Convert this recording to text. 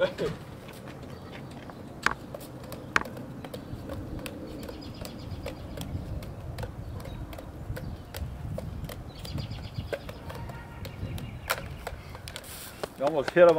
You almost hit him on